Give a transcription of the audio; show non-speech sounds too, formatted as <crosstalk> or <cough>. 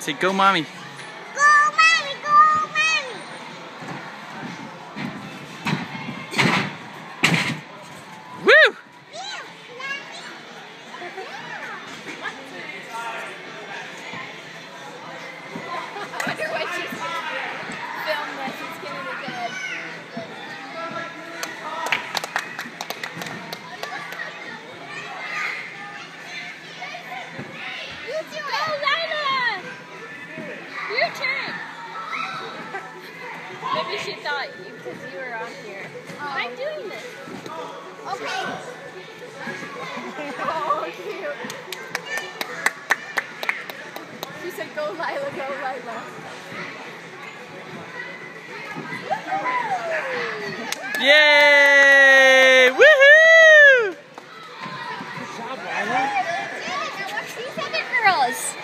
Say go mommy. Go, mommy, go, mommy. Woo! Yeah, I wonder what she's filmed this. It's gonna be good. You do Go, Maybe she thought you because you were on here. I'm doing this. Okay. <laughs> Oh, cute. She said, "Go, Lila, go, Lila." Yay! Woohoo! Good job, Now watch these other girls.